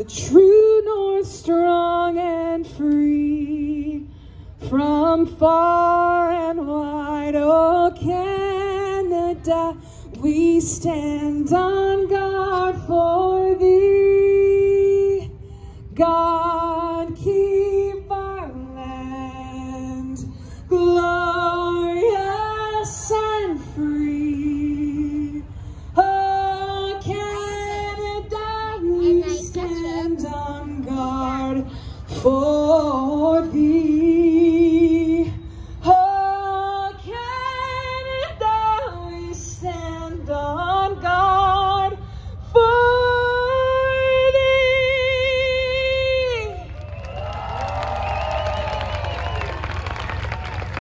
the true north strong and free from far and wide. Oh canada we stand on guard for thee. God keep our land. Glory for